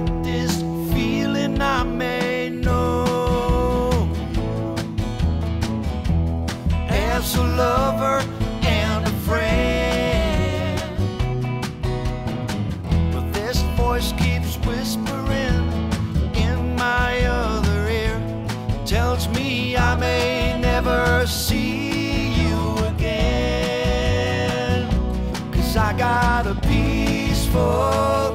get this feeling I may know as a lover and a friend. But this voice keeps whispering in my other ear, tells me I may never see you again. Cause I got a peaceful.